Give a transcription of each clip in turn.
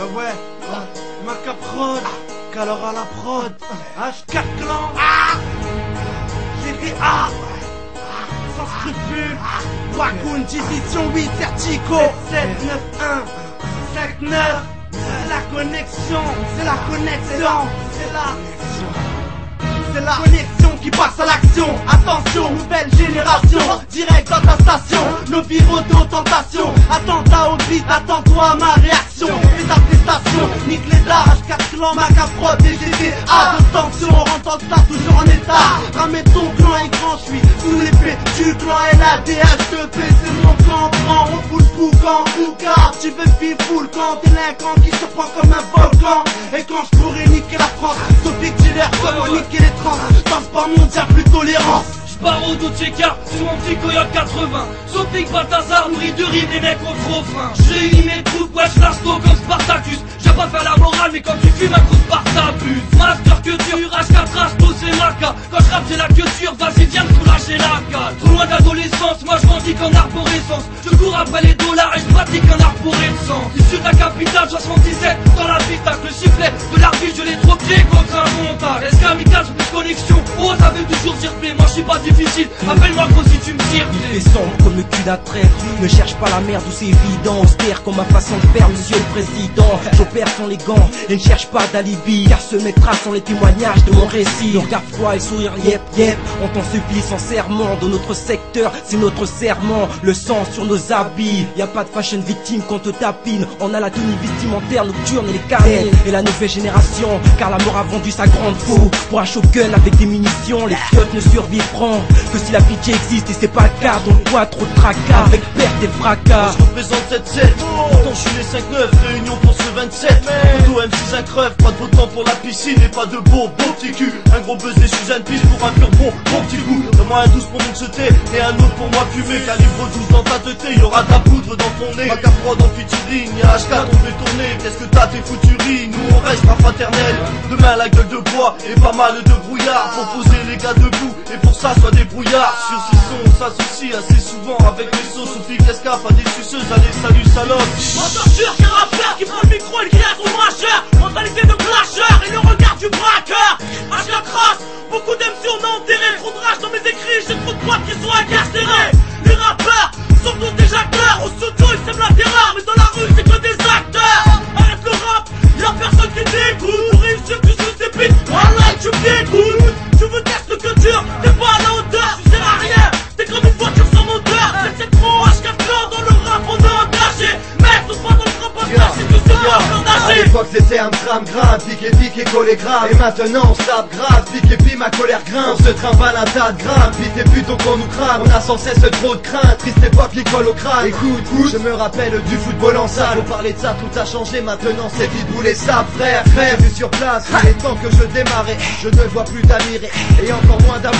Ouais, ouais, ouais. Maca prod, qu'alors à la prod. H4 clan. GTA. Sans scrupule. Wagoon, Division 8, Vertigo. 791. 59. C'est la connexion. C'est la connexion. C'est la. C'est la connexion qui passe à l'action. Attention, nouvelle génération. Direct dans ta station. Nos viraux tentation Attentat au beat, attends-toi ma réaction. Ta prestation, nique les dards H4 clan, macaprod, DGT A de tension, rentre tas, toujours en état. Ramène ton clan est grand, je suis sous l'épée du clan LADH2P C'est mon clan, prend, on fout le boucan Bouca, tu veux vivre full camp Délinquant qui se prend comme un volcan. Et quand je pourrais niquer la France Sophie Killer, comment niquer les trans Passe par mondial, plus tolérance J'pars au dos sur mon petit Coyote 80 Sophie Balthazar, nourri de rimes, les mecs ont trop faim J'ai réuni mes troupes, ouais j'lasto comme Spartacus J'ai pas faire la morale, mais quand tu fumes un coup de Spartabus Master que tu H4 Rasto c'est Maca Quand je rappe j'ai la culture, vas-y viens me soulager la cale Trop loin d'adolescence, moi je grandis qu'en arborescence Je cours après les dollars et je pratique un arborescence. Issu de la capitale, 77, difficile. Appelle-moi gros si tu me tires. Il fait sombre comme le cul d'un traître. Ne cherche pas la merde où c'est évident. Austère comme ma façon de faire monsieur le président. J'opère sans les gants et ne cherche pas d'alibi. Car ce mettra sont les témoignages de mon récit. Le regard froid et sourire yep yep. On t'en supplie sans serment. Dans notre secteur c'est notre serment. Le sang sur nos habits. Y a pas de fashion victime qu'on te tapine. On a la tenue vestimentaire nocturne et les carrés. Et la nouvelle génération Car la mort a vendu sa grande peau Pour un shotgun avec des munitions Les fiottes ne survivront que si la pitié existe et c'est pas le cas Donc quoi trop de tracas avec perte et fracas. Je représente 7-7 Pourtant je suis les 5-9 Réunion pour ce 27 Photo M6 un crève Pas de beau temps pour la piscine Et pas de beau beau petit cul Un gros buzz des Suzanne Piste pour un pur bon bon petit goût. Donne-moi un 12 pour mon se tait Et un autre pour moi fumer. Calibre 12 dans ta tête Y'aura de la poudre dans ton nez. Mac à dans featuring Y'a H4 on fait tourner Qu'est-ce que t'as t'es fouturies Nous on reste pas fraternel Demain la gueule de bois Et pas mal de brouillard. Pour poser les gars debout Et pour ça soit des brouillards. Sur ce son on s'associe assez souvent avec les sauces. Sophie Cascaf a des suceuses. Allez salut salope. Menteur qu'un rappeur qui prend le micro et qui a son majeur Mentalité de c'était un drame grave, pique et collé grave. Et maintenant on se tape grave, pique et pique ma colère grimpe. On se trimballe un tas de grammes, vite et putain qu'on nous crame. On a sans cesse trop de crainte, triste époque qui colle au crâne. Écoute, écoute, je me rappelle du football en salle. Faut parler de ça, tout a changé. Maintenant c'est vite les sables frère. Frère, vu sur place, il est temps que je démarrais Je ne vois plus d'admirer, et encore moins d'amour.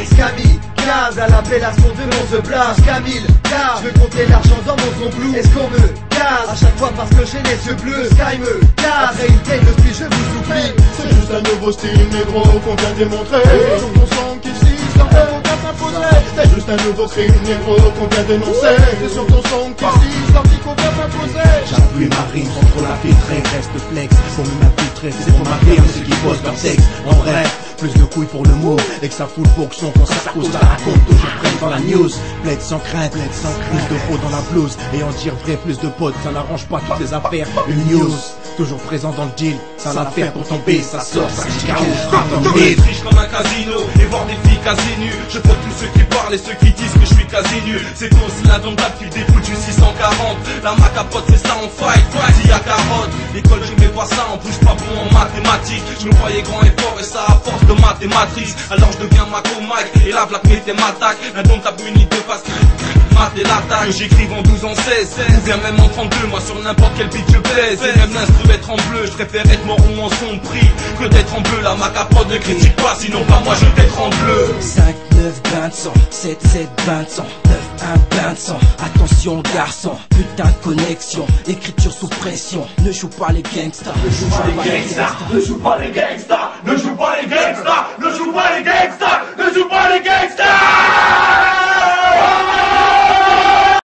Et Scamille, case à l'appellation de mon The Blast Camille, car je veux compter l'argent dans mon son blue Est-ce qu'on me case à chaque fois parce que j'ai les yeux bleus? Sky me case, après une depuis je vous oublie C'est juste un nouveau style négro qu'on vient démontrer. Sur ton sang vont pas s'imposer C'est juste un nouveau crime négro qu'on vient dénoncer. C'est sur ton sang qu'ici sorti qu'on vient s'imposer J'appuie ma rime trop la filtrer, reste flex. Pour me m'infiltrer, c'est pour ma firme ceux qui posent leur sexe. En bref, plus de couilles pour le mot. Et que ça fout le fonction quand ça cause ça raconte toujours prête dans la news. Plaide sans crainte, plaide sans crainte Plus de faux dans la blouse. Et en dire vrai, plus de potes, ça n'arrange pas toutes les affaires. Une news, toujours présent dans le deal. Ça l'affaire pour tomber, ça sort, ça KO, frappe dans le hit triche comme un casino et voir des filles quasi nues Je prends tous ceux qui parlent et ceux qui disent que je suis quasi nul. C'est tous la dentale qui déboule du 640 La macapote c'est ça on fight, fight, y'a carotte L'école je mets pas ça, on bouge pas bon en mathématiques. Je me croyais grand et fort et ça à Alors je deviens Maco Mike et la blague m'était m'attaque Indomptable uni de face Mat et l'attaque. J'écrive en 12 en 16 Ou bien même en 32 Moi sur n'importe quel beat je pèse. Et même l'instru être en bleu Je préfère être mort ou en son prix Que d'être en bleu. La macaprod ne critique pas Sinon pas moi je vais être en bleu. 5, 9, 20 sang, 7, 7, 20 sang, 9, 1, 20 sang. Attention garçon, putain de connexion, écriture sous pression, ne joue pas les gangsters, ne joue pas les gangsters. Ne joue pas les gangsters Ne joue pas